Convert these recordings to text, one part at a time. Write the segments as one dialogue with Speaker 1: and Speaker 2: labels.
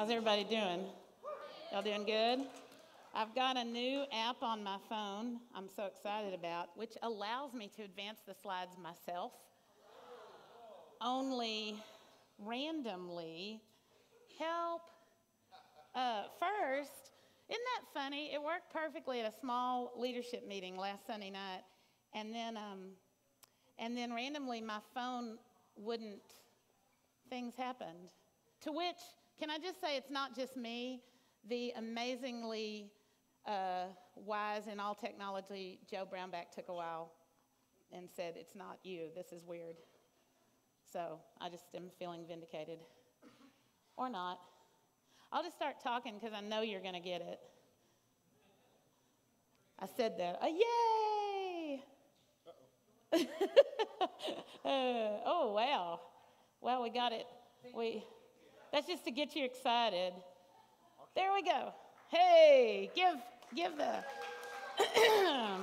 Speaker 1: How's everybody doing? Y'all doing good? I've got a new app on my phone I'm so excited about, which allows me to advance the slides myself. Only randomly help. Uh, first, isn't that funny? It worked perfectly at a small leadership meeting last Sunday night, and then, um, and then randomly my phone wouldn't. Things happened. To which, can I just say, it's not just me. The amazingly uh, wise in all technology, Joe Brownback took a while and said, It's not you. This is weird. So I just am feeling vindicated. Or not. I'll just start talking because I know you're going to get it. I said that. Uh, yay! uh, oh, wow. Well, we got it. We, that's just to get you excited. There we go. Hey, give, give the,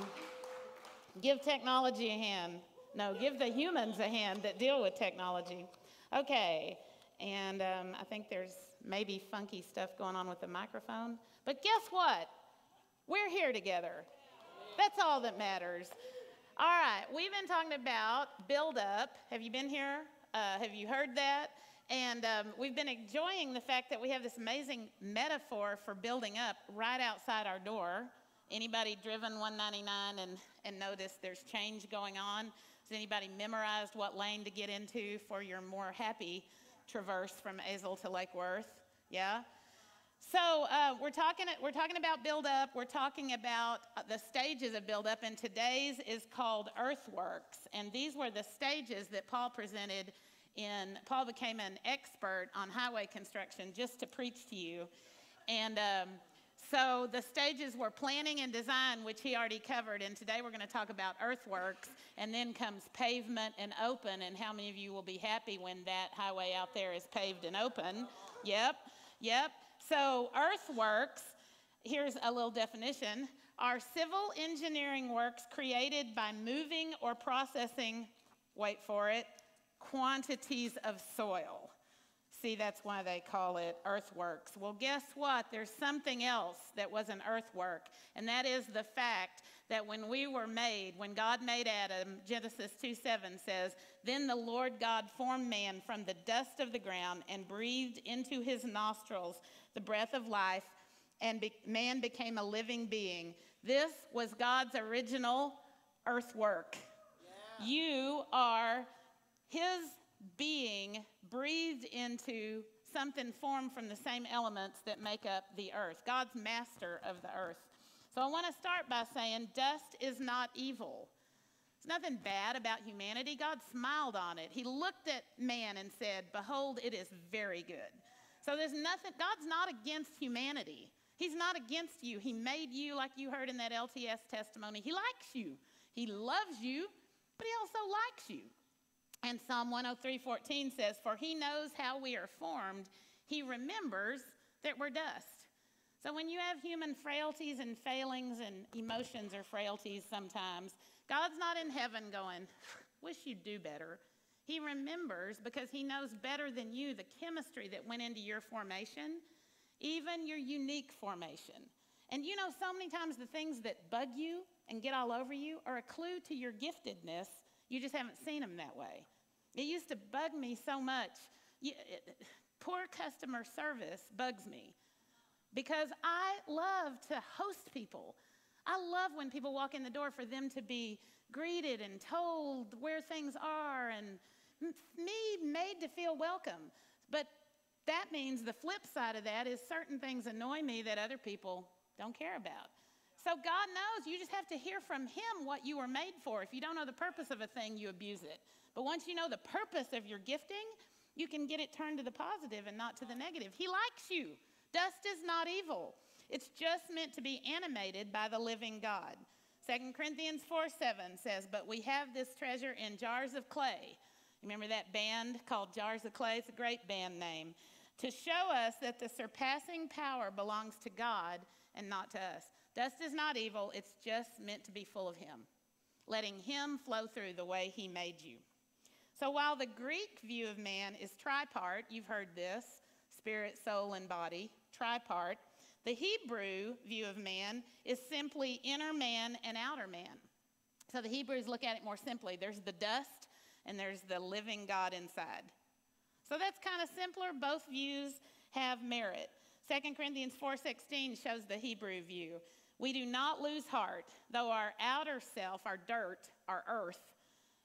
Speaker 1: give technology a hand. No, give the humans a hand that deal with technology. Okay, and um, I think there's maybe funky stuff going on with the microphone. But guess what? We're here together. That's all that matters. All right, we've been talking about build up. Have you been here? Uh, have you heard that? And um, we've been enjoying the fact that we have this amazing metaphor for building up right outside our door. Anybody driven 199 and, and noticed there's change going on? Has anybody memorized what lane to get into for your more happy traverse from Azle to Lake Worth? Yeah? So uh, we're talking we're talking about build up. We're talking about uh, the stages of build up, and today's is called earthworks. And these were the stages that Paul presented in, Paul became an expert on highway construction just to preach to you. And um, so the stages were planning and design, which he already covered. And today we're going to talk about earthworks. And then comes pavement and open. And how many of you will be happy when that highway out there is paved and open? Yep, yep. So earthworks, here's a little definition, are civil engineering works created by moving or processing, wait for it, quantities of soil. See, that's why they call it earthworks. Well, guess what? There's something else that was an earthwork, and that is the fact that when we were made, when God made Adam, Genesis 2 7 says, Then the Lord God formed man from the dust of the ground and breathed into his nostrils the breath of life, and be- man became a living being. This was God's original earthwork. Yeah. You are his being breathed into something formed from the same elements that make up the earth. God's master of the earth. So I want to start by saying dust is not evil. There's nothing bad about humanity. God smiled on it. He looked at man and said, Behold, it is very good. So there's nothing, God's not against humanity. He's not against you. He made you, like you heard in that LTS testimony. He likes you. He loves you, but He also likes you. And Psalm 103:14 says, "For he knows how we are formed, he remembers that we're dust." So when you have human frailties and failings and emotions or frailties sometimes, God's not in heaven going, "Wish you'd do better." He remembers because he knows better than you the chemistry that went into your formation, even your unique formation. And you know, so many times the things that bug you and get all over you are a clue to your giftedness you just haven't seen them that way. It used to bug me so much. You, it, poor customer service bugs me because I love to host people. I love when people walk in the door for them to be greeted and told where things are and me made to feel welcome. But that means the flip side of that is certain things annoy me that other people don't care about. So God knows you just have to hear from Him what you were made for. If you don't know the purpose of a thing, you abuse it. But once you know the purpose of your gifting, you can get it turned to the positive and not to the negative. He likes you. Dust is not evil, it's just meant to be animated by the living God. 2 Corinthians 4 7 says, But we have this treasure in jars of clay. Remember that band called Jars of Clay? It's a great band name. To show us that the surpassing power belongs to God and not to us. Dust is not evil, it's just meant to be full of Him, letting Him flow through the way He made you. So while the Greek view of man is tripart, you've heard this spirit, soul, and body, tripart. The Hebrew view of man is simply inner man and outer man. So the Hebrews look at it more simply there's the dust and there's the living God inside. So that's kind of simpler. Both views have merit. 2 Corinthians 4:16 shows the Hebrew view. We do not lose heart, though our outer self, our dirt, our earth,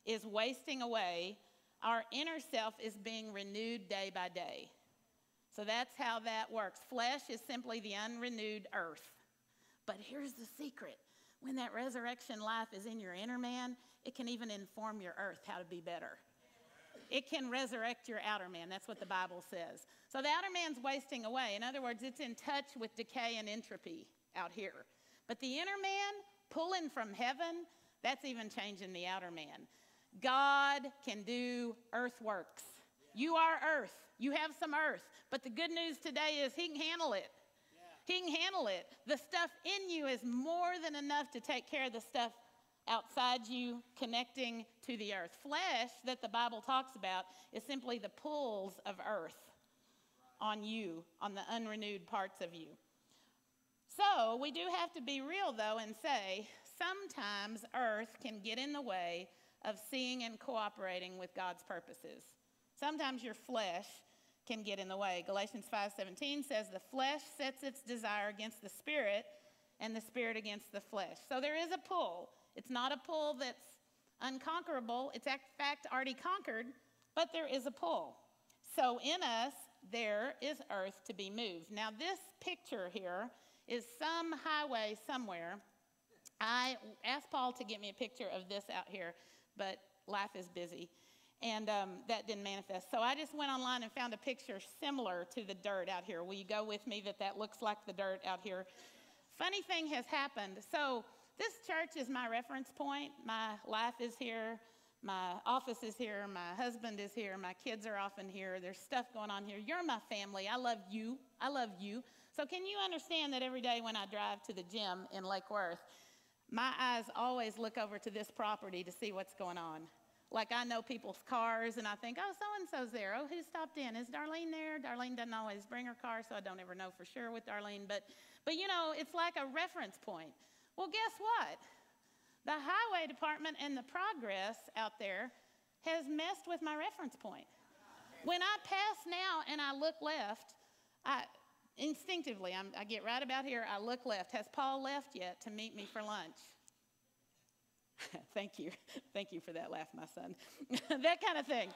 Speaker 1: is wasting away, our inner self is being renewed day by day. So that's how that works. Flesh is simply the unrenewed earth. But here's the secret when that resurrection life is in your inner man, it can even inform your earth how to be better. It can resurrect your outer man. That's what the Bible says. So the outer man's wasting away. In other words, it's in touch with decay and entropy out here. But the inner man, pulling from heaven, that's even changing the outer man. God can do earthworks. You are earth. You have some earth. But the good news today is He can handle it. He can handle it. The stuff in you is more than enough to take care of the stuff outside you connecting to the earth. Flesh, that the Bible talks about, is simply the pulls of earth on you, on the unrenewed parts of you. So we do have to be real, though, and say sometimes earth can get in the way of seeing and cooperating with God's purposes. Sometimes your flesh can get in the way. Galatians 5:17 says the flesh sets its desire against the spirit and the spirit against the flesh. So there is a pull. It's not a pull that's unconquerable. It's in fact already conquered, but there is a pull. So in us there is earth to be moved. Now this picture here is some highway somewhere. I asked Paul to get me a picture of this out here, but life is busy. And um, that didn't manifest. So I just went online and found a picture similar to the dirt out here. Will you go with me that that looks like the dirt out here? Funny thing has happened. So this church is my reference point. My life is here. My office is here. My husband is here. My kids are often here. There's stuff going on here. You're my family. I love you. I love you. So, can you understand that every day when I drive to the gym in Lake Worth, my eyes always look over to this property to see what's going on? Like I know people's cars, and I think, oh, so and so's there. Oh, who stopped in? Is Darlene there? Darlene doesn't always bring her car, so I don't ever know for sure with Darlene. But, but you know, it's like a reference point. Well, guess what? The highway department and the progress out there has messed with my reference point. When I pass now and I look left, I, Instinctively, I'm, i get right about here, I look left. Has Paul left yet to meet me for lunch? Thank you. Thank you for that laugh, my son. that kind of thing.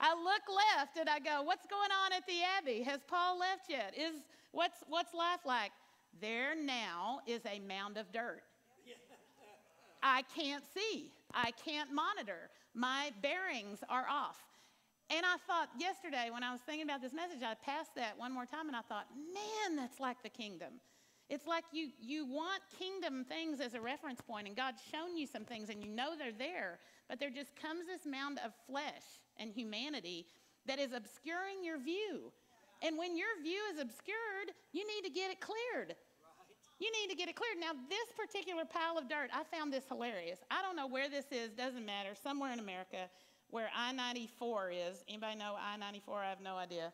Speaker 1: I look left and I go, What's going on at the Abbey? Has Paul left yet? Is what's what's life like? There now is a mound of dirt. I can't see. I can't monitor. My bearings are off. And I thought yesterday when I was thinking about this message, I passed that one more time and I thought, man, that's like the kingdom. It's like you, you want kingdom things as a reference point, and God's shown you some things and you know they're there, but there just comes this mound of flesh and humanity that is obscuring your view. And when your view is obscured, you need to get it cleared. You need to get it cleared. Now, this particular pile of dirt, I found this hilarious. I don't know where this is, doesn't matter, somewhere in America where I 94 is. Anybody know I 94? I have no idea.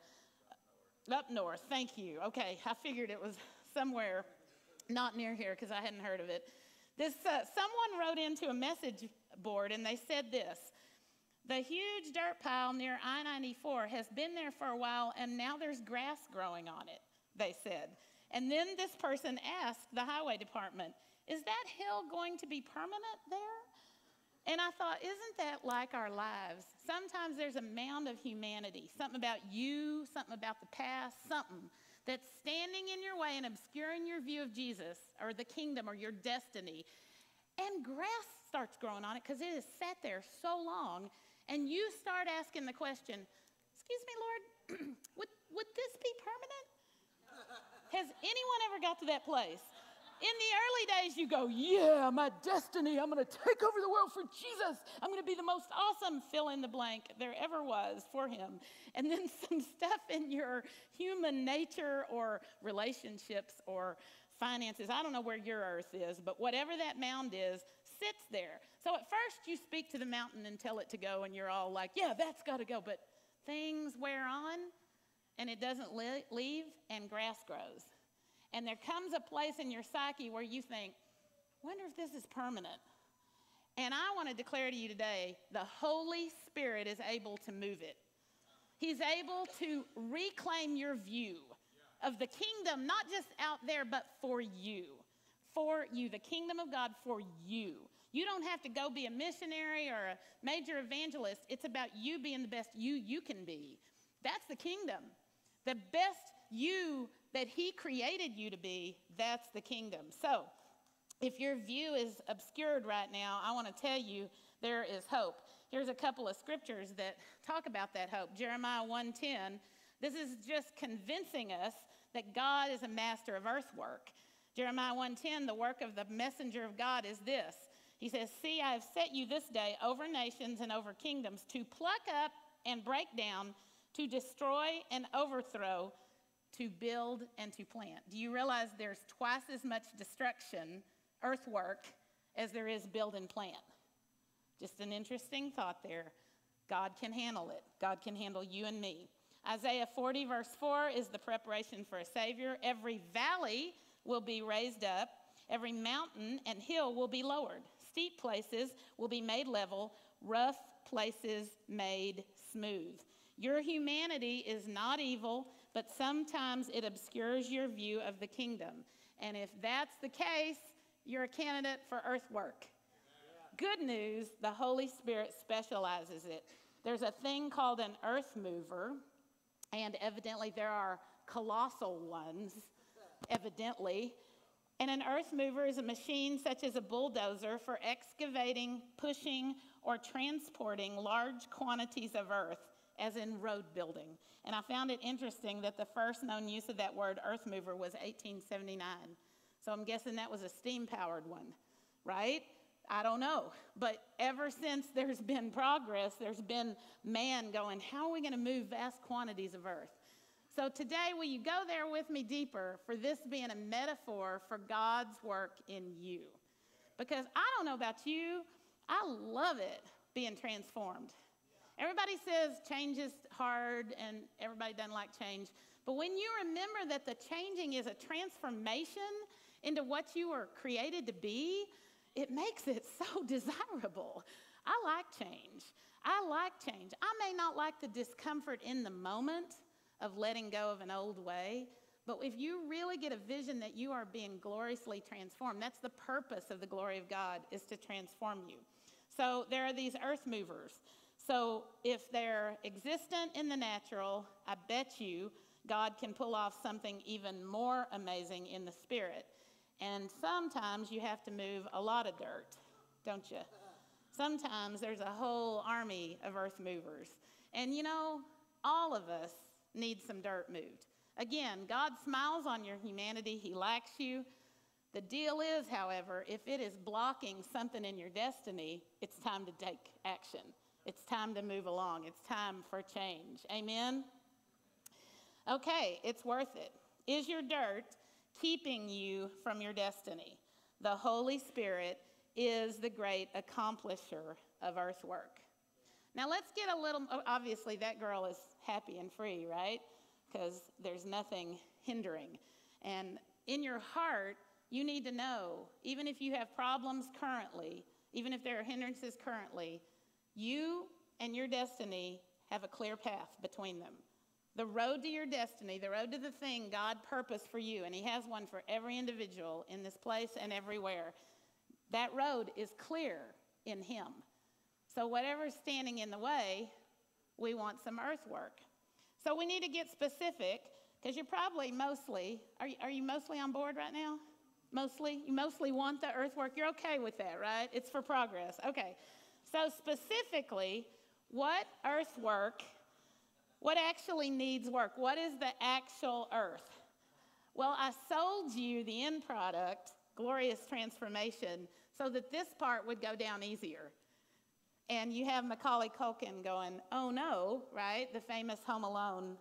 Speaker 1: Up north, thank you. Okay, I figured it was somewhere not near here because I hadn't heard of it. This, uh, someone wrote into a message board and they said this The huge dirt pile near I 94 has been there for a while and now there's grass growing on it, they said. And then this person asked the highway department, Is that hill going to be permanent there? And I thought, isn't that like our lives? Sometimes there's a mound of humanity, something about you, something about the past, something that's standing in your way and obscuring your view of Jesus or the kingdom or your destiny. And grass starts growing on it because it has sat there so long. And you start asking the question, Excuse me, Lord, would, would this be permanent? Has anyone ever got to that place? In the early days, you go, Yeah, my destiny. I'm going to take over the world for Jesus. I'm going to be the most awesome fill in the blank there ever was for him. And then some stuff in your human nature or relationships or finances, I don't know where your earth is, but whatever that mound is, sits there. So at first, you speak to the mountain and tell it to go, and you're all like, Yeah, that's got to go. But things wear on and it doesn't leave, and grass grows. And there comes a place in your psyche where you think, wonder if this is permanent. And I want to declare to you today the Holy Spirit is able to move it. He's able to reclaim your view of the kingdom, not just out there, but for you. For you, the kingdom of God for you. You don't have to go be a missionary or a major evangelist. It's about you being the best you you can be. That's the kingdom. The best you that He created you to be, that's the kingdom. So, if your view is obscured right now, I want to tell you there is hope. Here's a couple of scriptures that talk about that hope. Jeremiah 1:10. This is just convincing us that God is a master of earthwork. Jeremiah 1:10, the work of the messenger of God is this. He says, "See, I have set you this day over nations and over kingdoms to pluck up and break down, to destroy and overthrow, to build and to plant." Do you realize there's twice as much destruction, earthwork, as there is build and plant? Just an interesting thought there. God can handle it. God can handle you and me. Isaiah 40, verse 4, is the preparation for a Savior. Every valley will be raised up, every mountain and hill will be lowered. Steep places will be made level, rough places made smooth. Your humanity is not evil, but sometimes it obscures your view of the kingdom. And if that's the case, you're a candidate for earthwork. Good news the Holy Spirit specializes it. There's a thing called an earth mover, and evidently there are colossal ones, evidently. And an earth mover is a machine such as a bulldozer for excavating, pushing, or transporting large quantities of earth, as in road building. And I found it interesting that the first known use of that word earth mover was 1879. So I'm guessing that was a steam powered one, right? I don't know. But ever since there's been progress, there's been man going, how are we going to move vast quantities of earth? So today, will you go there with me deeper for this being a metaphor for God's work in you? Because I don't know about you, I love it being transformed. Everybody says change is hard and everybody doesn't like change. But when you remember that the changing is a transformation into what you were created to be, it makes it so desirable. I like change. I like change. I may not like the discomfort in the moment of letting go of an old way, but if you really get a vision that you are being gloriously transformed, that's the purpose of the glory of God is to transform you. So there are these earth movers. So if they're existent in the natural, I bet you God can pull off something even more amazing in the spirit. And sometimes you have to move a lot of dirt, don't you? Sometimes there's a whole army of earth movers. And you know, all of us need some dirt moved. Again, God smiles on your humanity, He likes you. The deal is, however, if it is blocking something in your destiny, it's time to take action. It's time to move along. It's time for change. Amen? Okay, it's worth it. Is your dirt keeping you from your destiny. The Holy Spirit is the great accomplisher of earthwork. Now, let's get a little, obviously, that girl is happy and free, right? Because there's nothing hindering. And in your heart, you need to know, even if you have problems currently, even if there are hindrances currently, you and your destiny have a clear path between them. The road to your destiny, the road to the thing God purposed for you, and He has one for every individual in this place and everywhere. That road is clear in Him. So, whatever's standing in the way, we want some earthwork. So, we need to get specific because you're probably mostly, are you, are you mostly on board right now? Mostly? You mostly want the earthwork? You're okay with that, right? It's for progress. Okay. So, specifically, what earthwork what actually needs work? What is the actual earth? Well, I sold you the end product, glorious transformation, so that this part would go down easier. And you have Macaulay Culkin going, oh no, right? The famous Home Alone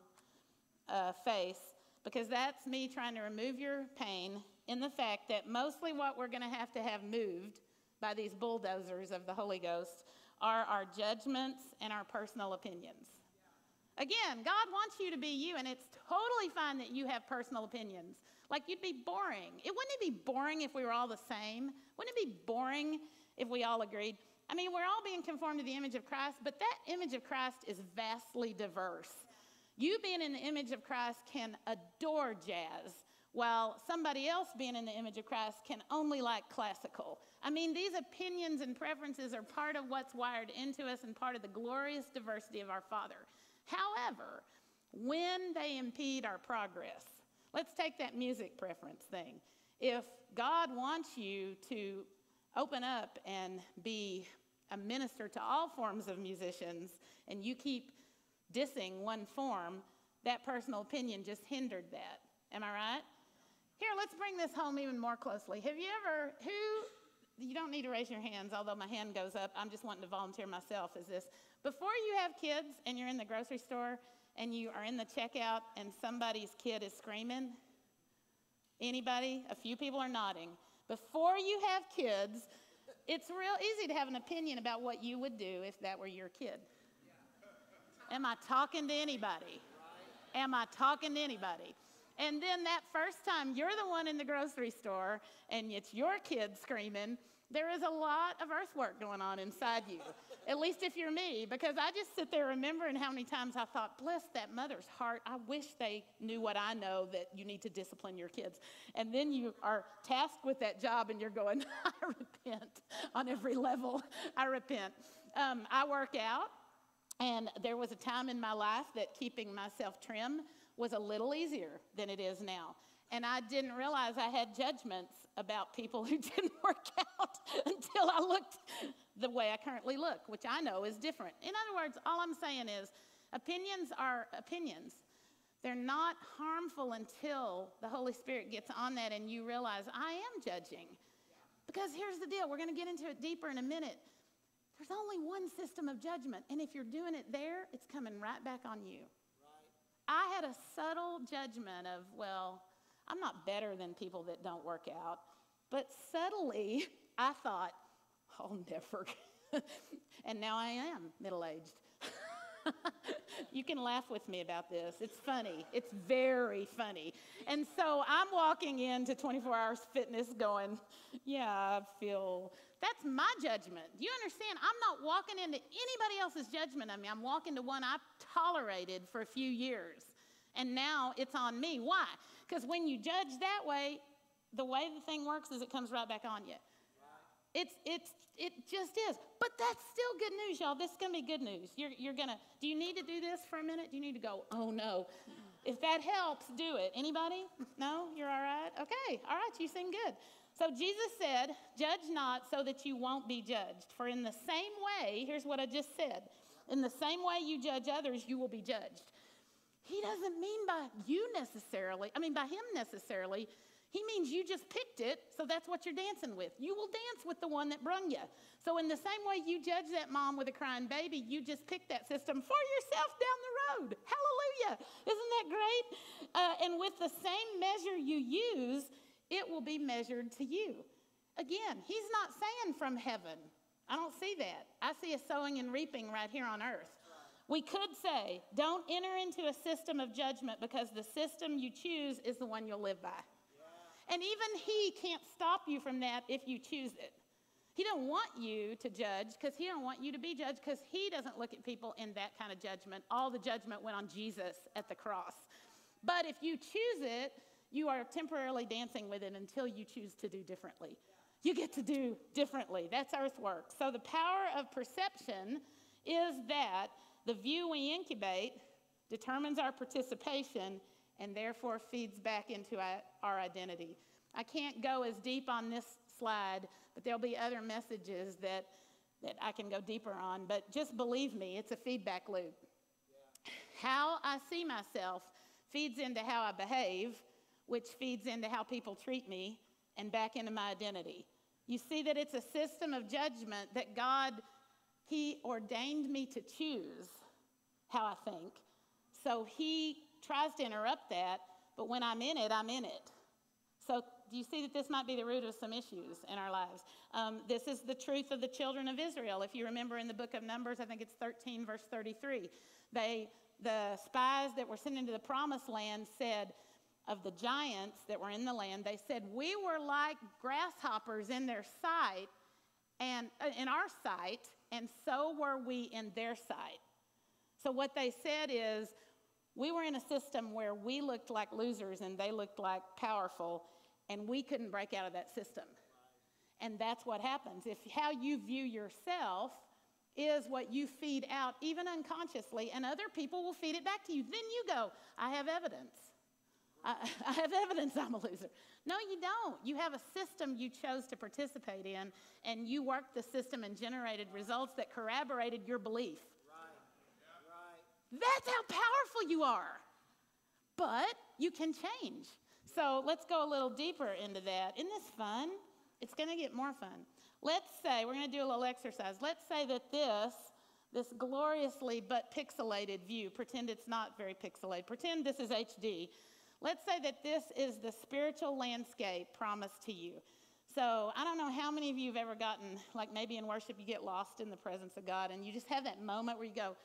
Speaker 1: uh, face, because that's me trying to remove your pain in the fact that mostly what we're going to have to have moved by these bulldozers of the Holy Ghost are our judgments and our personal opinions. Again, God wants you to be you, and it's totally fine that you have personal opinions. Like you'd be boring. It wouldn't it be boring if we were all the same? Wouldn't it be boring if we all agreed? I mean, we're all being conformed to the image of Christ, but that image of Christ is vastly diverse. You being in the image of Christ can adore jazz, while somebody else being in the image of Christ can only like classical. I mean, these opinions and preferences are part of what's wired into us and part of the glorious diversity of our Father. However, when they impede our progress, let's take that music preference thing. If God wants you to open up and be a minister to all forms of musicians, and you keep dissing one form, that personal opinion just hindered that. Am I right? Here, let's bring this home even more closely. Have you ever, who, you don't need to raise your hands, although my hand goes up. I'm just wanting to volunteer myself. Is this before you have kids and you're in the grocery store and you are in the checkout and somebody's kid is screaming? Anybody? A few people are nodding. Before you have kids, it's real easy to have an opinion about what you would do if that were your kid. Am I talking to anybody? Am I talking to anybody? And then that first time you're the one in the grocery store and it's your kid screaming, there is a lot of earthwork going on inside you. At least if you're me, because I just sit there remembering how many times I thought, bless that mother's heart. I wish they knew what I know that you need to discipline your kids. And then you are tasked with that job and you're going, I repent on every level. I repent. Um, I work out, and there was a time in my life that keeping myself trim was a little easier than it is now. And I didn't realize I had judgments about people who didn't work out until I looked the way I currently look, which I know is different. In other words, all I'm saying is opinions are opinions. They're not harmful until the Holy Spirit gets on that and you realize I am judging. Because here's the deal we're going to get into it deeper in a minute. There's only one system of judgment, and if you're doing it there, it's coming right back on you. I had a subtle judgment of, well, I'm not better than people that don't work out. But subtly, I thought, I'll never. and now I am middle aged. you can laugh with me about this. It's funny. It's very funny. And so I'm walking into 24 Hours Fitness going, yeah, I feel that's my judgment. Do you understand? I'm not walking into anybody else's judgment of me. I'm walking to one I've tolerated for a few years. And now it's on me. Why? Because when you judge that way, the way the thing works is it comes right back on you. It's, it's, it just is. But that's still good news, y'all. This is going to be good news. You're, you're going to, do you need to do this for a minute? Do you need to go, oh no? If that helps, do it. Anybody? No? You're all right? Okay. All right. You sing good. So Jesus said, Judge not so that you won't be judged. For in the same way, here's what I just said in the same way you judge others, you will be judged. He doesn't mean by you necessarily, I mean by him necessarily. He means you just picked it, so that's what you're dancing with. You will dance with the one that brung you. So, in the same way you judge that mom with a crying baby, you just picked that system for yourself down the road. Hallelujah. Isn't that great? Uh, and with the same measure you use, it will be measured to you. Again, he's not saying from heaven. I don't see that. I see a sowing and reaping right here on earth. We could say, don't enter into a system of judgment because the system you choose is the one you'll live by. And even he can't stop you from that if you choose it. He don't want you to judge because he don't want you to be judged because he doesn't look at people in that kind of judgment. All the judgment went on Jesus at the cross. But if you choose it, you are temporarily dancing with it until you choose to do differently. You get to do differently. That's earth work. So the power of perception is that the view we incubate determines our participation and therefore feeds back into our identity. I can't go as deep on this slide, but there'll be other messages that, that I can go deeper on. But just believe me, it's a feedback loop. Yeah. How I see myself feeds into how I behave, which feeds into how people treat me, and back into my identity. You see that it's a system of judgment that God, He ordained me to choose how I think. So He tries to interrupt that, but when I'm in it, I'm in it. So, do you see that this might be the root of some issues in our lives? Um, this is the truth of the children of Israel. If you remember in the book of Numbers, I think it's 13, verse 33, they the spies that were sent into the promised land said of the giants that were in the land, they said, We were like grasshoppers in their sight and uh, in our sight, and so were we in their sight. So what they said is, we were in a system where we looked like losers and they looked like powerful, and we couldn't break out of that system. And that's what happens. If how you view yourself is what you feed out, even unconsciously, and other people will feed it back to you. Then you go, I have evidence. I, I, have evidence I'm a loser. No, you don't. You have a system you chose to participate in, and you worked the system and generated results that corroborated your belief. Right. That's how powerful you are. But you can change. So let's go a little deeper into that. Isn't this fun? It's going to get more fun. Let's say, we're going to do a little exercise. Let's say that this, this gloriously but pixelated view, pretend it's not very pixelated, pretend this is HD. Let's say that this is the spiritual landscape promised to you. So I don't know how many of you have ever gotten, like maybe in worship, you get lost in the presence of God and you just have that moment where you go,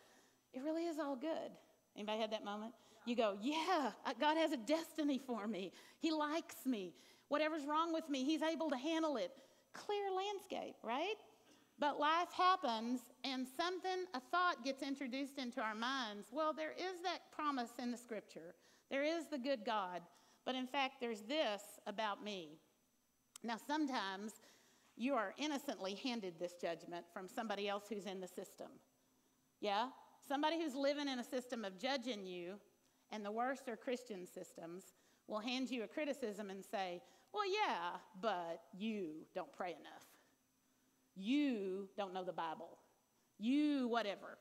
Speaker 1: it really is all good. Anybody had that moment? You go, yeah, God has a destiny for me. He likes me. Whatever's wrong with me, He's able to handle it. Clear landscape, right? But life happens and something, a thought gets introduced into our minds. Well, there is that promise in the scripture. There is the good God. But in fact, there's this about me. Now, sometimes you are innocently handed this judgment from somebody else who's in the system. Yeah? Somebody who's living in a system of judging you, and the worst are Christian systems, will hand you a criticism and say, Well, yeah, but you don't pray enough. You don't know the Bible. You, whatever.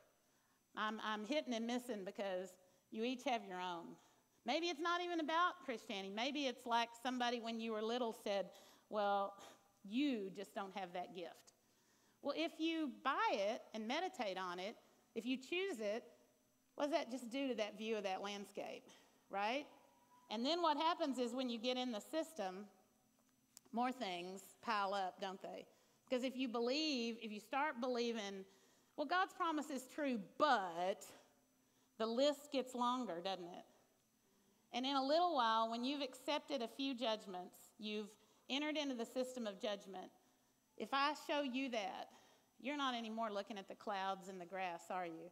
Speaker 1: I'm, I'm hitting and missing because you each have your own. Maybe it's not even about Christianity. Maybe it's like somebody when you were little said, Well, you just don't have that gift. Well, if you buy it and meditate on it, if you choose it, what does that just do to that view of that landscape, right? And then what happens is when you get in the system, more things pile up, don't they? Because if you believe, if you start believing, well, God's promise is true, but the list gets longer, doesn't it? And in a little while, when you've accepted a few judgments, you've entered into the system of judgment. If I show you that, you're not anymore looking at the clouds and the grass, are you?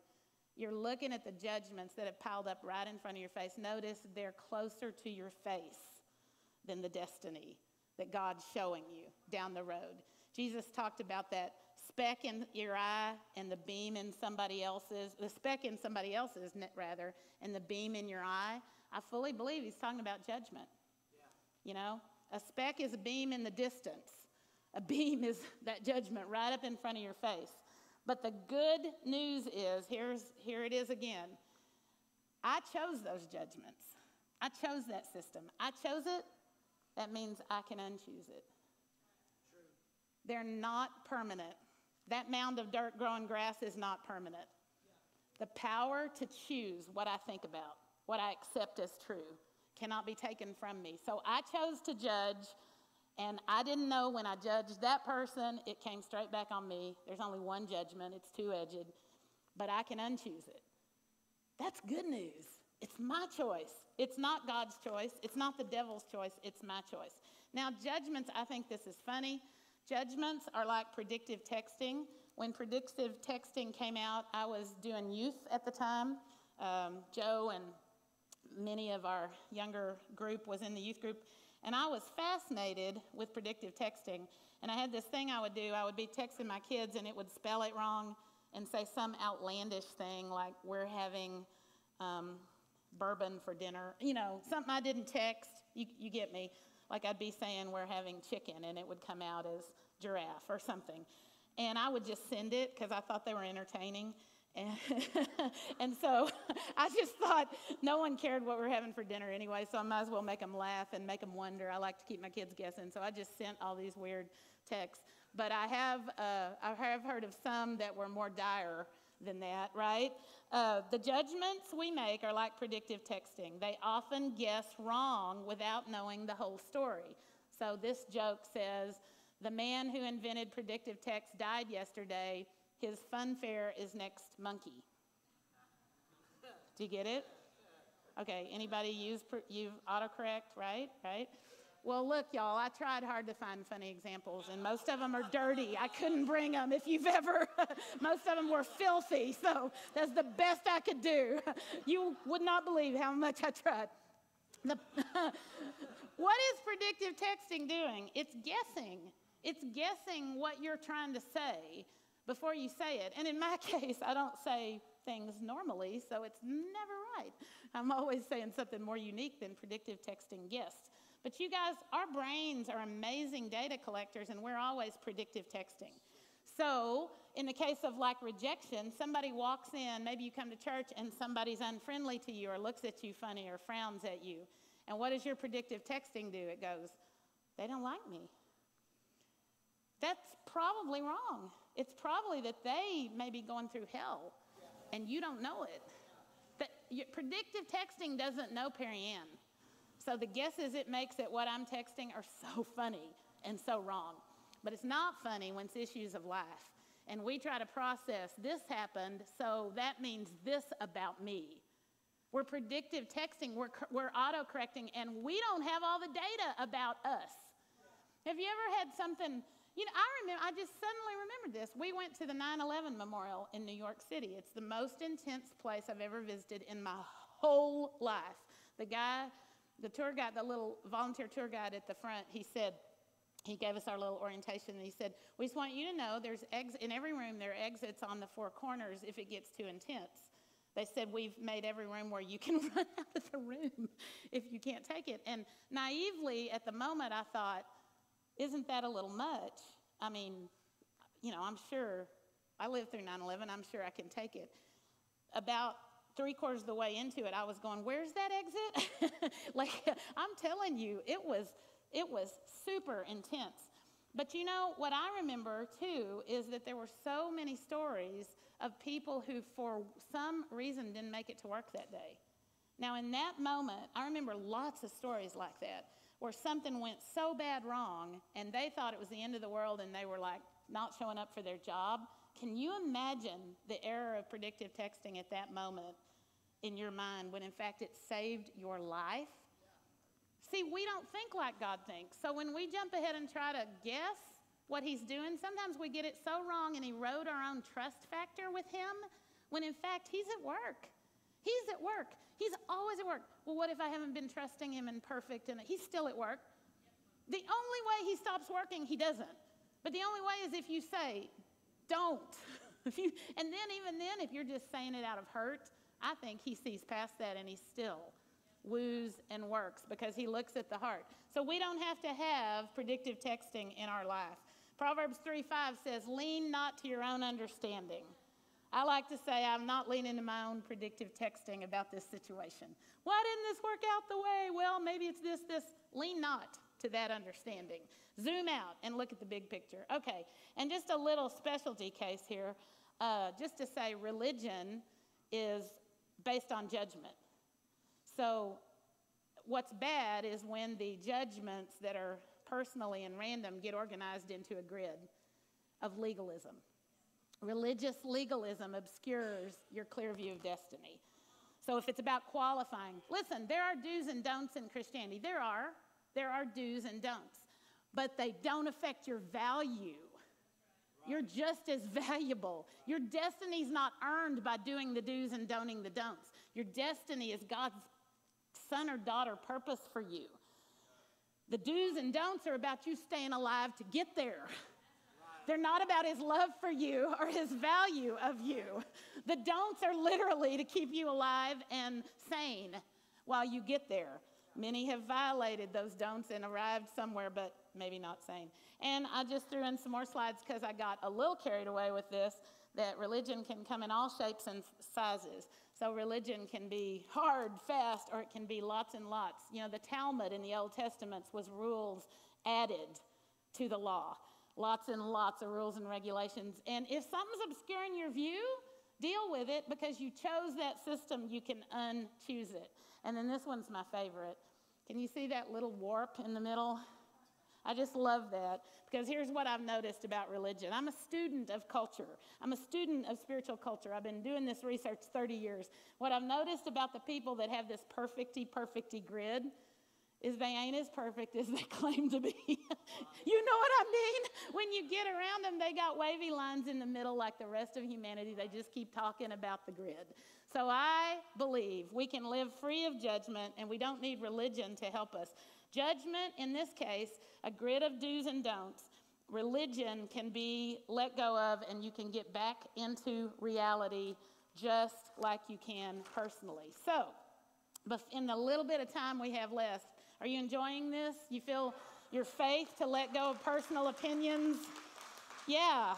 Speaker 1: You're looking at the judgments that have piled up right in front of your face. Notice they're closer to your face than the destiny that God's showing you down the road. Jesus talked about that speck in your eye and the beam in somebody else's, the speck in somebody else's, rather, and the beam in your eye. I fully believe he's talking about judgment. Yeah. You know, a speck is a beam in the distance, a beam is that judgment right up in front of your face. But the good news is here's, here it is again. I chose those judgments. I chose that system. I chose it. That means I can unchoose it. True. They're not permanent. That mound of dirt growing grass is not permanent. Yeah. The power to choose what I think about, what I accept as true, cannot be taken from me. So I chose to judge and I didn't know when I judged that person, it came straight back on me. There's only one judgment, it's two edged, but I can unchoose it. That's good news. It's my choice. It's not God's choice. It's not the devil's choice. It's my choice. Now, judgments, I think this is funny. Judgments are like predictive texting. When predictive texting came out, I was doing youth at the time. Um, Joe and many of our younger group was in the youth group and I was fascinated with predictive texting. And I had this thing I would do I would be texting my kids, and it would spell it wrong and say some outlandish thing like, we're having um, bourbon for dinner. You know, something I didn't text. You, you get me. Like I'd be saying, we're having chicken, and it would come out as giraffe or something. And I would just send it because I thought they were entertaining. And, so I just thought no one cared what we are having for dinner anyway, so I might as well make them laugh and make them wonder. I like to keep my kids guessing, so I just sent all these weird texts. But I have, uh, I have heard of some that were more dire than that, right? Uh, the judgments we make are like predictive texting. They often guess wrong without knowing the whole story. So this joke says, the man who invented predictive text died yesterday his fun fair is next monkey. Do you get it? Okay, anybody use, use autocorrect, right? Right? Well, look, y'all, I tried hard to find funny examples, and most of them are dirty. I couldn't bring them if you've ever, most of them were filthy, so that's the best I could do. You would not believe how much I tried. The, what is predictive texting doing? It's guessing. It's guessing what you're trying to say before you say it. And in my case, I don't say things normally, so it's never right. I'm always saying something more unique than predictive texting guessed. But you guys, our brains are amazing data collectors, and we're always predictive texting. So, in the case of like rejection, somebody walks in, maybe you come to church and somebody's unfriendly to you or looks at you funny or frowns at you. And what does your predictive texting do? It goes, they don't like me. That's probably wrong. It's probably that they may be going through hell and you don't know it. But predictive texting doesn't know Perry. So the guesses it makes at what I'm texting are so funny and so wrong. But it's not funny when it's issues of life. And we try to process this happened, so that means this about me. We're predictive texting, we're, we're auto correcting, and we don't have all the data about us. Have you ever had something? You know, I remember, I just suddenly remembered this. We went to the 9 11 memorial in New York City. It's the most intense place I've ever visited in my whole life. The guy the tour guide, the little volunteer tour guide at the front, he said, he gave us our little orientation and he said, We just want you to know there's eggs in every room, there are exits on the four corners if it gets too intense. They said, We've made every room where you can run out of the room if you can't take it. And naively, at the moment, I thought, Isn't that a little much? I mean, you know, I'm sure I lived through 9 11, I'm sure I can take it. About three quarters of the way into it, I was going, "Where's that exit?" like I'm telling you, it was it was super intense. But you know what I remember too is that there were so many stories of people who, for some reason, didn't make it to work that day. Now, in that moment, I remember lots of stories like that where something went so bad wrong and they thought it was the end of the world and they were like not showing up for their job can you imagine the error of predictive texting at that moment in your mind when in fact it saved your life? See, we don't think like God thinks. So when we jump ahead and try to guess what He's doing, sometimes we get it so wrong and erode our own trust factor with Him when in fact He's at work. He's at work. He's always at work. Well, what if I haven't been trusting Him and perfect and He's still at work? The only way He stops working, He doesn't. But the only way is if you say, don't. You, and then, even then, if you're just saying it out of hurt, I think he sees past that and he still woos and works because he looks at the heart. So we don't have to have predictive texting in our life. Proverbs 3 5 says, Lean not to your own understanding. I like to say I'm not leaning to my own predictive texting about this situation. Why didn't this work out the way? Well, maybe it's this, this. Lean not to that understanding. Zoom out and look at the big picture. Okay, and just a little specialty case here, uh, just to say religion is based on judgment. So, what's bad is when the judgments that are personally and random get organized into a grid of legalism. Religious legalism obscures your clear view of destiny. So, if it's about qualifying, listen, there are do's and don'ts in Christianity. There are. There are do's and don'ts, but they don't affect your value. You're just as valuable. Your destiny is not earned by doing the do's and don'ting the don'ts. Your destiny is God's son or daughter purpose for you. The do's and don'ts are about you staying alive to get there. They're not about his love for you or his value of you. The don'ts are literally to keep you alive and sane while you get there. Many have violated those don'ts and arrived somewhere, but maybe not sane. And I just threw in some more slides because I got a little carried away with this that religion can come in all shapes and sizes. So religion can be hard, fast, or it can be lots and lots. You know, the Talmud in the Old Testament was rules added to the law. Lots and lots of rules and regulations. And if something's obscuring your view, deal with it because you chose that system, you can unchoose it. And then this one's my favorite. Can you see that little warp in the middle? I just love that because here's what I've noticed about religion. I'm a student of culture. I'm a student of spiritual culture. I've been doing this research 30 years. What I've noticed about the people that have this perfecty, perfecty grid is they ain't as perfect as they claim to be. you know what I mean? When you get around them, they got wavy lines in the middle like the rest of humanity. They just keep talking about the grid. So I believe we can live free of judgment and we don't need religion to help us. Judgment, in this case, a grid of do's and don'ts. Religion can be let go of and you can get back into reality just like you can personally. So, but in the little bit of time we have left, are you enjoying this? You feel your faith to let go of personal opinions? Yeah.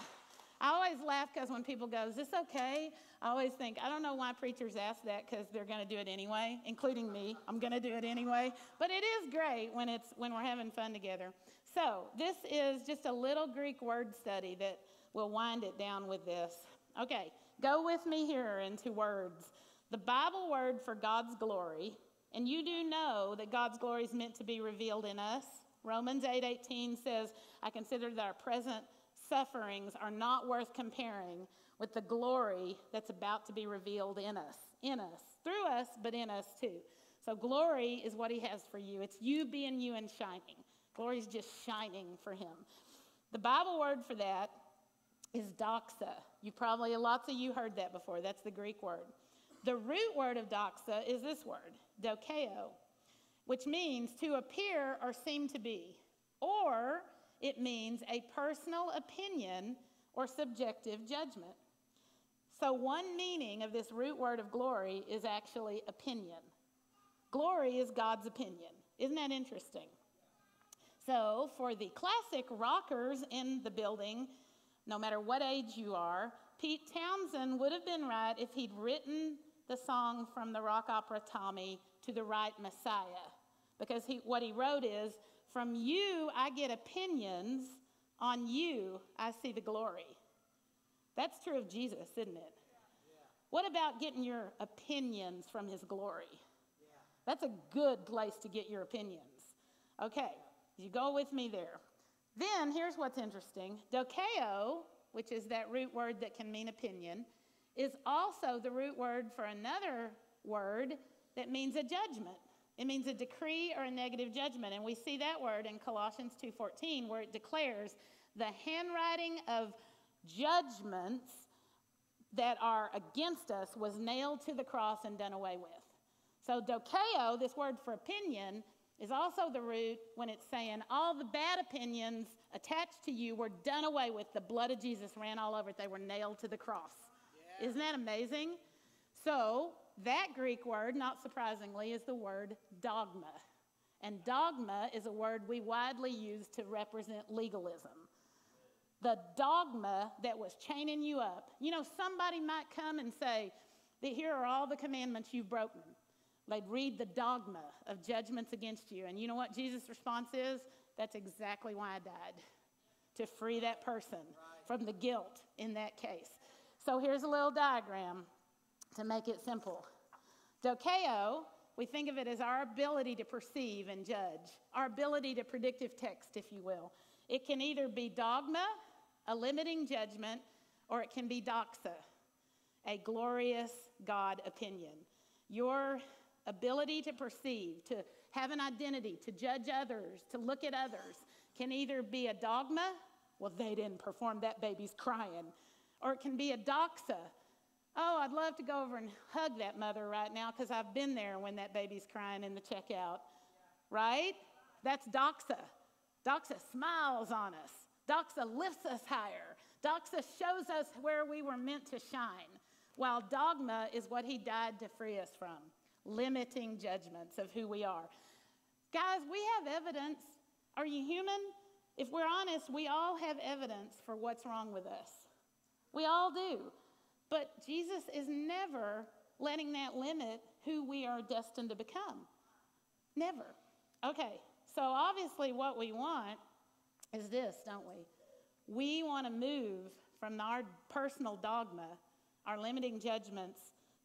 Speaker 1: I always laugh because when people go, is this okay? I always think, I don't know why preachers ask that because they're going to do it anyway, including me. I'm going to do it anyway. But it is great when, it's, when we're having fun together. So, this is just a little Greek word study that will wind it down with this. Okay, go with me here into words. The Bible word for God's glory, and you do know that God's glory is meant to be revealed in us. Romans 8:18 says, "I consider that our present sufferings are not worth comparing with the glory that's about to be revealed in us, in us, through us, but in us too. So, glory is what He has for you. It's you being you and shining. Glory is just shining for Him. The Bible word for that is doxa. You probably, lots of you heard that before. That's the Greek word. The root word of doxa is this word, dokeo, which means to appear or seem to be, or it means a personal opinion or subjective judgment. So, one meaning of this root word of glory is actually opinion. Glory is God's opinion. Isn't that interesting? So, for the classic rockers in the building, no matter what age you are, Pete Townshend would have been right if he'd written the song from the rock opera Tommy to the right Messiah. Because he, what he wrote is, From you I get opinions, on you I see the glory. That's true of Jesus, isn't it? What about getting your opinions from his glory? That's a good place to get your opinions. Okay, you go with me there. Then here's what's interesting dokeo, which is that root word that can mean opinion, is also the root word for another word that means a judgment. It means a decree or a negative judgment. And we see that word in Colossians 2:14 where it declares the handwriting of judgments that are against us was nailed to the cross and done away with. So, dokeo, this word for opinion, is also the root when it's saying all the bad opinions attached to you were done away with. The blood of Jesus ran all over it, they were nailed to the cross. Yeah. Isn't that amazing? So, that Greek word, not surprisingly, is the word dogma. And dogma is a word we widely use to represent legalism the dogma that was chaining you up. You know, somebody might come and say, Here are all the commandments you've broken. They'd read the dogma of judgments against you. And you know what Jesus' response is? That's exactly why I died, to free that person from the guilt in that case. So here's a little diagram to make it simple. Dokeo, we think of it as our ability to perceive and judge, our ability to predictive text, if you will. It can either be dogma a limiting judgment, or it can be doxa, a glorious God opinion. Your ability to perceive, to have an identity, to judge others, to look at others, can either be a dogma, well, they didn't perform, that baby's crying, or it can be a doxa. Oh, I'd love to go over and hug that mother right now because I've been there when that baby's crying in the checkout. Right? That's doxa. Doxa smiles on us. Doxa lifts us higher. Doxa shows us where we were meant to shine, while dogma is what he died to free us from, limiting judgments of who we are. Guys, we have evidence. Are you human? If we're honest, we all have evidence for what's wrong with us. We all do. But Jesus is never letting that limit who we are destined to become. Never. Okay, so obviously, what we want is this, don't we? We want to move from our personal dogma, our limiting judgments,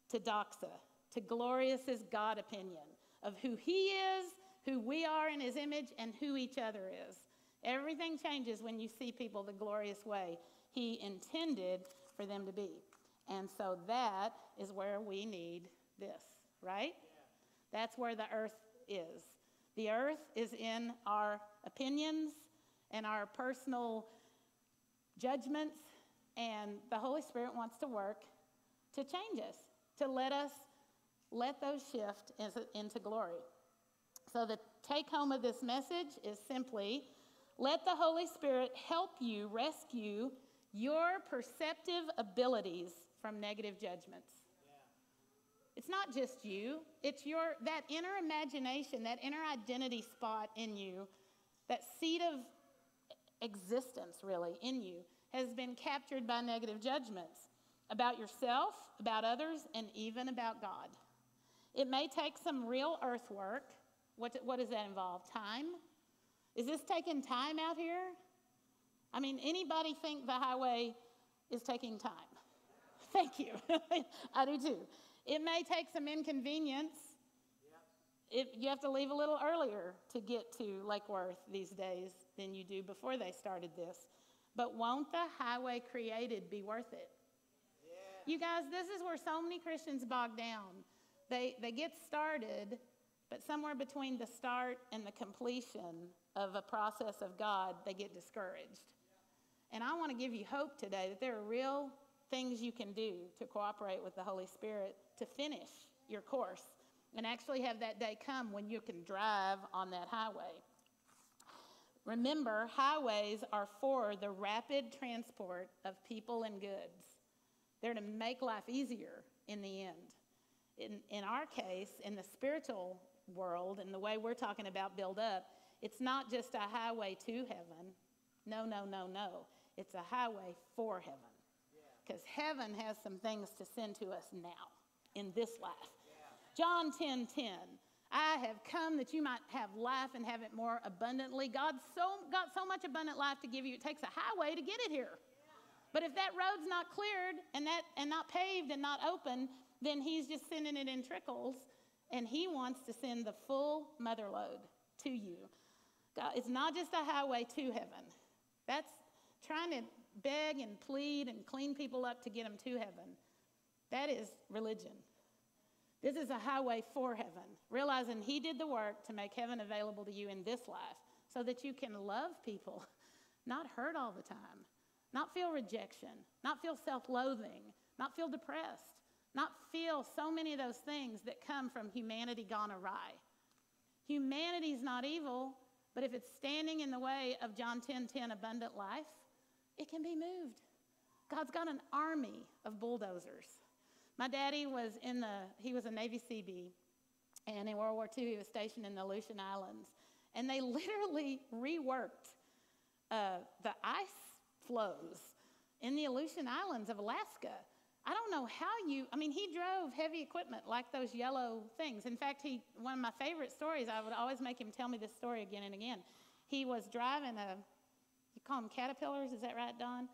Speaker 1: to doxa, to glorious God opinion of who He is, who we are in His image, and who each other is. Everything changes when you see people the glorious way He intended for them to be. And so that is where we need this, right? That's where the earth is. The earth is in our opinions and our personal judgments, and the Holy Spirit wants to work to change us, to let us let those shift into glory. So, the take home of this message is simply let the Holy Spirit help you rescue your perceptive abilities from negative judgments. It's not just you, it's your that inner imagination, that inner identity spot in you, that seed of existence really in you has been captured by negative judgments about yourself, about others, and even about God. It may take some real earthwork. What, what does that involve? Time? Is this taking time out here? I mean, anybody think the highway is taking time? Thank you. I do too. It may take some inconvenience. It, you have to leave a little earlier to get to Lake Worth these days than you do before they started this. But won't the highway created be worth it? Yeah. You guys, this is where so many Christians bog down. They, they get started, but somewhere between the start and the completion of a process of God, they get discouraged. And I want to give you hope today that there are real things you can do to cooperate with the Holy Spirit to finish your course and actually have that day come when you can drive on that highway. Remember, highways are for the rapid transport of people and goods. They're to make life easier in the end. In, in our case, in the spiritual world and the way we're talking about build up, it's not just a highway to heaven. No, no, no, no. It's a highway for heaven. Because heaven has some things to send to us now in this life. John 10 10. I have come that you might have life and have it more abundantly. God so got so much abundant life to give you. It takes a highway to get it here. But if that road's not cleared and that and not paved and not open, then he's just sending it in trickles and he wants to send the full mother load to you. God, it's not just a highway to heaven. That's trying to beg and plead and clean people up to get them to heaven. That is religion. This is a highway for heaven, realizing He did the work to make heaven available to you in this life so that you can love people, not hurt all the time, not feel rejection, not feel self loathing, not feel depressed, not feel so many of those things that come from humanity gone awry. Humanity is not evil, but if it's standing in the way of John 10 10 abundant life, it can be moved. God's got an army of bulldozers. My daddy was in the, he was a Navy CB, and in World War II, he was stationed in the Aleutian Islands. And they literally reworked uh, the ice flows in the Aleutian Islands of Alaska. I don't know how you, I mean, he drove heavy equipment like those yellow things. In fact, he, one of my favorite stories, I would always make him tell me this story again and again. He was driving a, call them caterpillars, is that right, Don?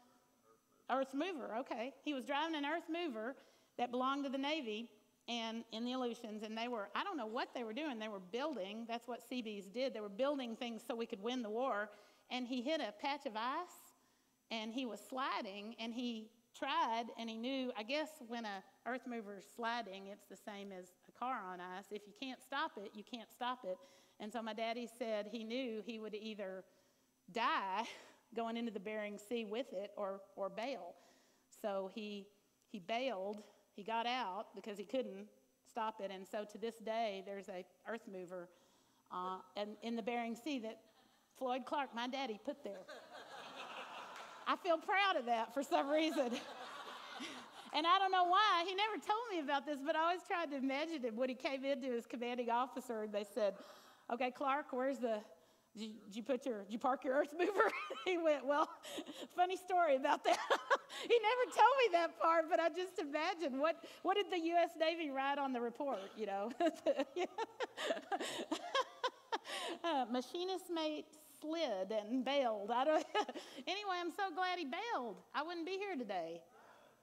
Speaker 1: Earth mover, okay. He was driving an earth mover that belonged to the Navy and in the Aleutians, and they were, I don't know what they were doing. They were building, that's what Seabees did. They were building things so we could win the war. And he hit a patch of ice and he was sliding and he tried and he knew, I guess when a earth mover is sliding, it's the same as a car on ice. If you can't stop it, you can't stop it. And so my daddy said he knew he would either die going into the Bering Sea with it or, or bail. So he, he bailed he got out because he couldn't stop it. And so to this day, there's a earth mover uh, in, in the Bering Sea that Floyd Clark, my daddy, put there. I feel proud of that for some reason. and I don't know why. He never told me about this, but I always tried to imagine it when he came into his commanding officer and they said, Okay, Clark, where's the did you, did you, put your, did you park your earth mover? he went, well, funny story about that. he never told me that part, but I just imagine what, what did the U.S. Navy write on the report, you know? uh, machinist mate slid and bailed. I don't, anyway, I'm so glad he bailed. I wouldn't be here today.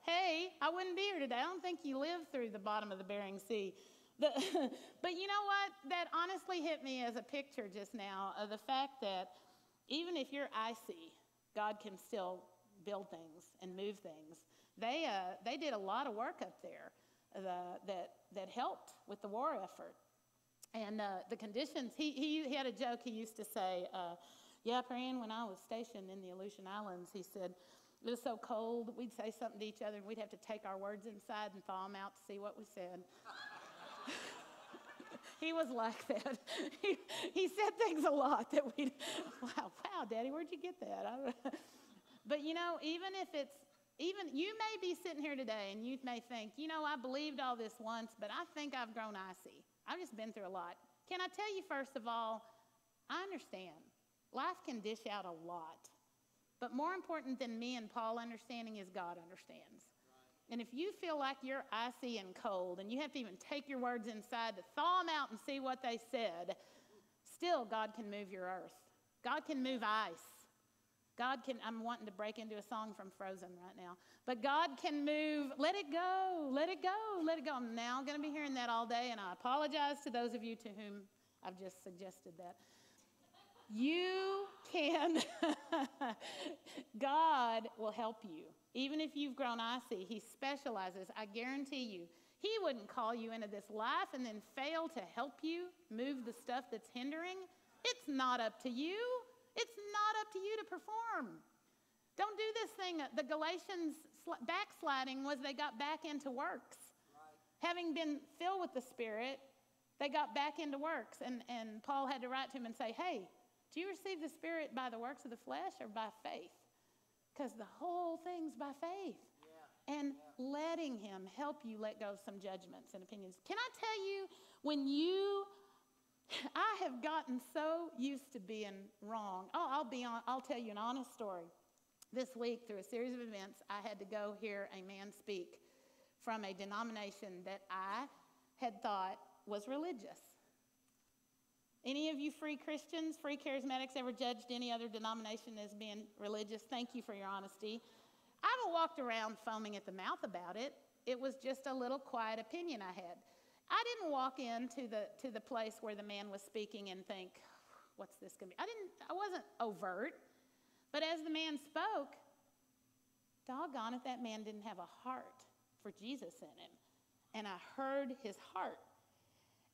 Speaker 1: Hey, I wouldn't be here today. I don't think you lived through the bottom of the Bering Sea. The, but you know what? That honestly hit me as a picture just now of the fact that even if you're icy, God can still build things and move things. They, uh, they did a lot of work up there uh, that, that helped with the war effort. And uh, the conditions, he, he, he, had a joke he used to say, uh, Yeah, Pran, when I was stationed in the Aleutian Islands, he said, it was so cold, we'd say something to each other, and we'd have to take our words inside and thaw them out to see what we said. He was like that. he, he said things a lot that we, wow, wow, Daddy, where'd you get that? but you know, even if it's, even you may be sitting here today and you may think, you know, I believed all this once, but I think I've grown icy. I've just been through a lot. Can I tell you, first of all, I understand. Life can dish out a lot. But more important than me and Paul understanding is God understands. And if you feel like you're icy and cold and you have to even take your words inside to thaw them out and see what they said, still God can move your earth. God can move ice. God can, I'm wanting to break into a song from Frozen right now. But God can move, let it go, let it go, let it go. I'm now going to be hearing that all day, and I apologize to those of you to whom I've just suggested that. You can, God will help you. Even if you've grown icy, He specializes. I guarantee you, He wouldn't call you into this life and then fail to help you move the stuff that's hindering. It's not up to you. It's not up to you to perform. Don't do this thing. The Galatians backsliding was they got back into works. Right. Having been filled with the Spirit, they got back into works. And, and Paul had to write to him and say, hey, do you receive the Spirit by the works of the flesh or by faith? Because the whole thing's by faith. Yeah. And yeah. letting Him help you let go of some judgments and opinions. Can I tell you, when you, I have gotten so used to being wrong. Oh, I'll be on, I'll tell you an honest story. This week, through a series of events, I had to go hear a man speak from a denomination that I had thought was religious. Any of you free Christians, free charismatics, ever judged any other denomination as being religious? Thank you for your honesty. I haven't walked around foaming at the mouth about it. It was just a little quiet opinion I had. I didn't walk into the to the place where the man was speaking and think, "What's this going to be?" I didn't. I wasn't overt, but as the man spoke, doggone it, that man didn't have a heart for Jesus in him, and I heard his heart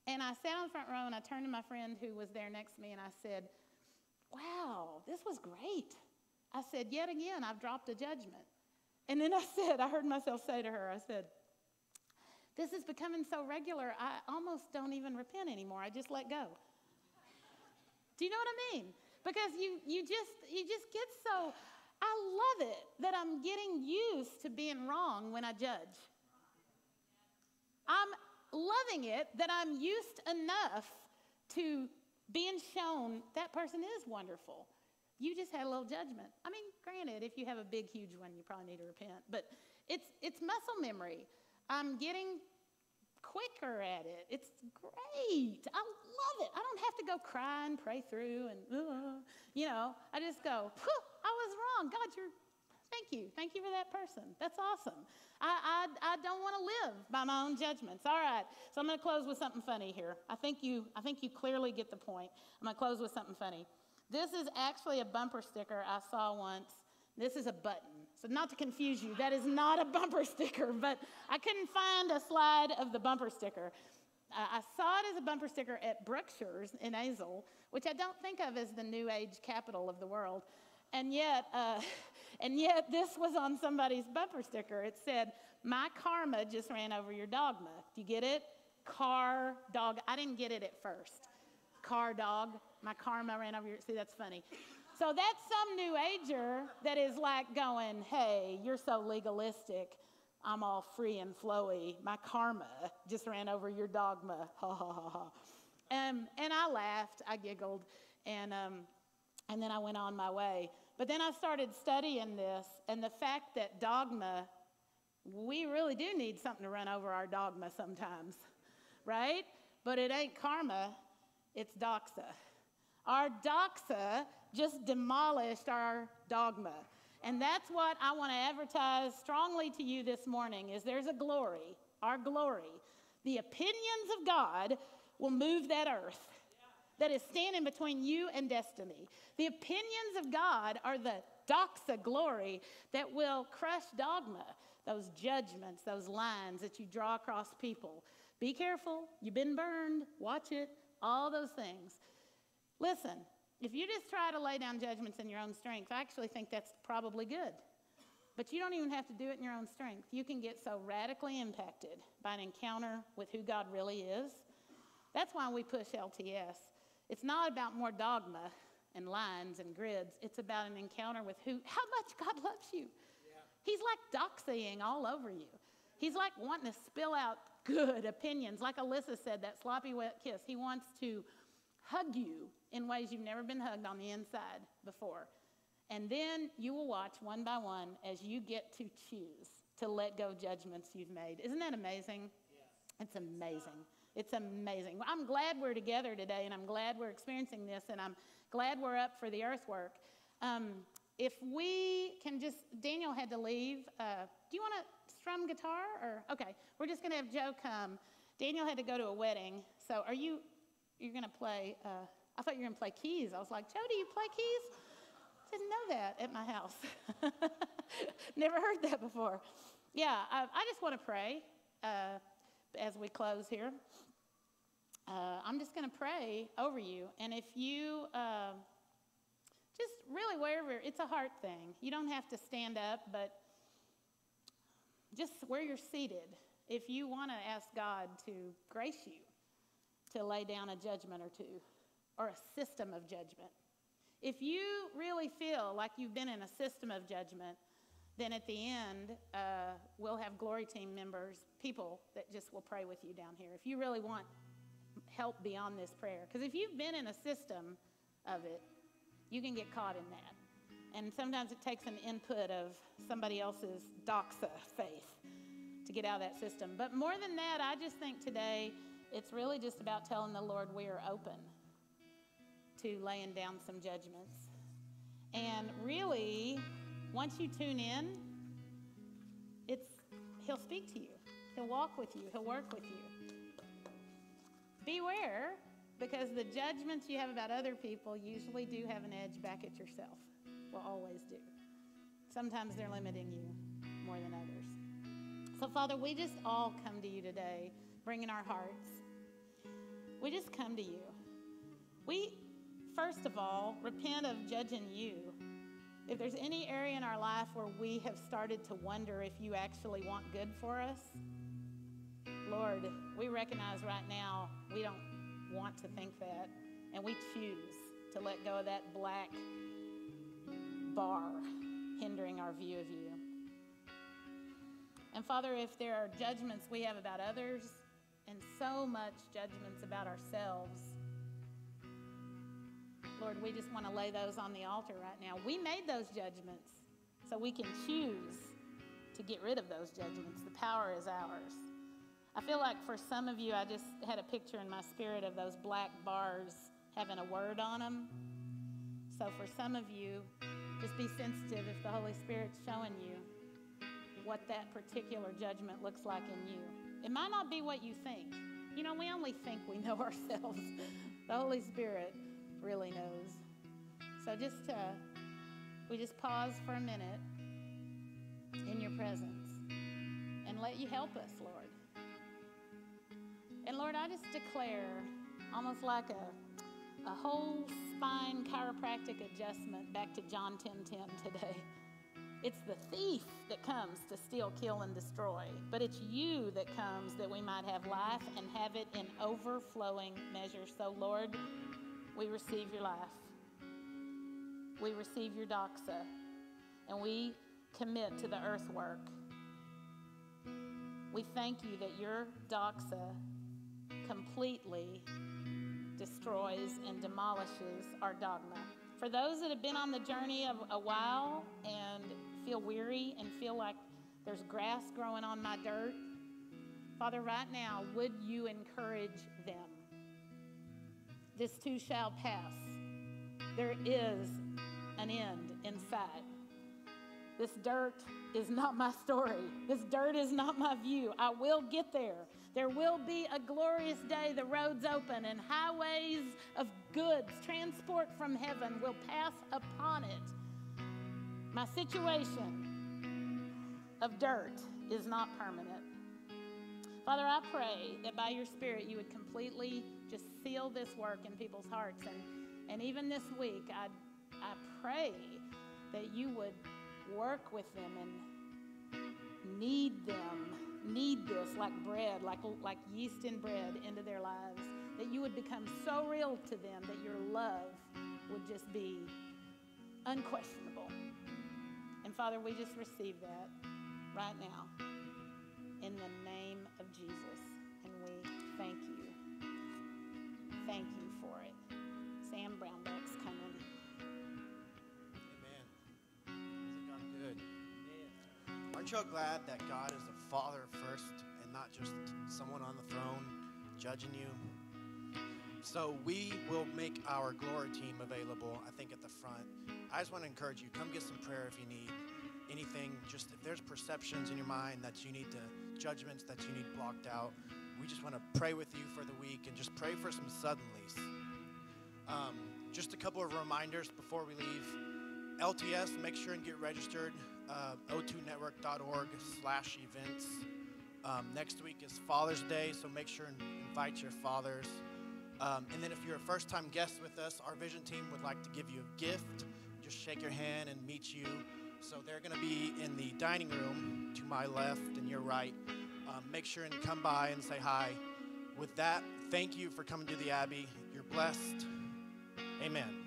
Speaker 1: and I sat on the front row and I turned to my friend who was there next to me and I said, Wow, this was great. I said, Yet again, I've dropped a judgment. And then I said, I heard myself say to her, I said, This is becoming so regular, I almost don't even repent anymore. I just let go. Do you know what I mean? Because you, you, just, you just get so, I love it that I'm getting used to being wrong when I judge. I'm loving it that I'm used enough to being shown that person is wonderful. You just had a little judgment. I mean, granted, if you have a big, huge one, you probably need to repent, but it's, it's muscle memory. I'm getting quicker at it. It's great. I love it. I don't have to go cry and pray through and, uh, you know, I just go, I was wrong. God, you're Thank you. Thank you for that person. That's awesome. I, I, I don't want to live by my own judgments. All right. So I'm going to close with something funny here. I think you, I think you clearly get the point. I'm going to close with something funny. This is actually a bumper sticker I saw once. This is a button. So, not to confuse you, that is not a bumper sticker, but I couldn't find a slide of the bumper sticker. I saw it as a bumper sticker at Brookshire's in Azle, which I don't think of as the new age capital of the world. And yet, uh, and yet this was on somebody's bumper sticker. It said, "My karma just ran over your dogma." Do you get it? Car dog. I didn't get it at first. Car dog. My karma ran over your. See, that's funny. So that's some new ager that is like going, "Hey, you're so legalistic." I'm all free and flowy. My karma just ran over your dogma. Ha ha ha ha. Um, and I laughed, I giggled, and um, and then I went on my way. But then I started studying this, and the fact that dogma, we really do need something to run over our dogma sometimes, right? But it ain't karma, it's doxa. Our doxa just demolished our dogma. And that's what I want to advertise strongly to you this morning is there's a glory, our glory. The opinions of God will move that earth. That is standing between you and destiny. The opinions of God are the doxa glory that will crush dogma, those judgments, those lines that you draw across people. Be careful, you've been burned, watch it, all those things. Listen, if you just try to lay down judgments in your own strength, I actually think that's probably good. But you don't even have to do it in your own strength. You can get so radically impacted by an encounter with who God really is. That's why we push LTS. It's not about more dogma and lines and grids. It's about an encounter with who, how much God loves you. Yeah. He's like doxying all over you. He's like wanting to spill out good opinions. Like Alyssa said, that sloppy wet kiss. He wants to hug you in ways you've never been hugged on the inside before. And then you will watch one by one as you get to choose to let go judgments you've made. Isn't that amazing? Yes. It's amazing. It's amazing. I'm glad we're together today, and I'm glad we're experiencing this, and I'm glad we're up for the earthwork. Um, if we can just, Daniel had to leave. Uh, do you want to strum guitar? Or okay, we're just going to have Joe come. Daniel had to go to a wedding, so are you? You're going to play. Uh, I thought you were going to play keys. I was like, Joe, do you play keys? Didn't know that at my house. Never heard that before. Yeah, I, I just want to pray uh, as we close here. Uh, I'm just going to pray over you. And if you uh, just really wherever, it's a heart thing. You don't have to stand up, but just where you're seated, if you want to ask God to grace you to lay down a judgment or two or a system of judgment. If you really feel like you've been in a system of judgment, then at the end, uh, we'll have glory team members, people that just will pray with you down here. If you really want help beyond this prayer, because if you've been in a system of it, you can get caught in that. And sometimes it takes an input of somebody else's doxa faith to get out of that system. But more than that, I just think today it's really just about telling the Lord we are open to laying down some judgments. And really, once you tune in, it's he'll speak to you. He'll walk with you. He'll work with you. Beware because the judgments you have about other people usually do have an edge back at yourself. Will always do. Sometimes they're limiting you more than others. So, Father, we just all come to you today, bringing our hearts. We just come to you. We first of all, repent of judging you. If there's any area in our life where we have started to wonder if you actually want good for us, Lord, we recognize right now we don't want to think that, and we choose to let go of that black bar hindering our view of you. And Father, if there are judgments we have about others and so much judgments about ourselves, Lord, we just want to lay those on the altar right now. We made those judgments, so we can choose to get rid of those judgments. The power is ours. I feel like for some of you, I just had a picture in my spirit of those black bars having a word on them. So for some of you, just be sensitive if the Holy Spirit's showing you what that particular judgment looks like in you. It might not be what you think. You know, we only think we know ourselves. the Holy Spirit really knows. So just uh, we just pause for a minute in your presence and let you help us, Lord. And Lord, I just declare almost like a, a whole spine chiropractic adjustment back to John 10:10 10, 10 today. It's the thief that comes to steal, kill, and destroy, but it's you that comes that we might have life and have it in overflowing measure. So, Lord, we receive your life. We receive your doxa. And we commit to the earthwork. We thank you that your doxa completely destroys and demolishes our dogma. For those that have been on the journey of a while and feel weary and feel like there's grass growing on my dirt, Father, right now, would you encourage them? This too shall pass. There is an end in sight. This dirt is not my story. This dirt is not my view. I will get there. There will be a glorious day, the roads open, and highways of goods, transport from heaven, will pass upon it. My situation of dirt is not permanent. Father, I pray that by your Spirit you would completely just seal this work in people's hearts. And, and even this week, I, I pray that you would work with them and need them, knead this like bread, like, like yeast in bread into their lives. That you would become so real to them that your love would just be unquestionable. And Father, we just receive that right now in the name of Jesus. And we thank you. Thank you
Speaker 2: Aren't y'all glad that God is the father first and not just someone on the throne judging you? So we will make our glory team available, I think, at the front. I just want to encourage you, come get some prayer if you need anything. Just if there's perceptions in your mind that you need to, judgments that you need blocked out, we just want to pray with you for the week and just pray for some suddenlies. Um, just a couple of reminders before we leave. LTS, make sure and get registered. Uh, o2network.org slash events. Um, next week is Father's Day, so make sure and invite your fathers. Um, and then if you're a first-time guest with us, our vision team would like to give you a gift. Just shake your hand and meet you. So they're going to be in the dining room to my left and your right. Um, make sure and come by and say hi. With that, thank you for coming to the Abbey. You're blessed. Amen.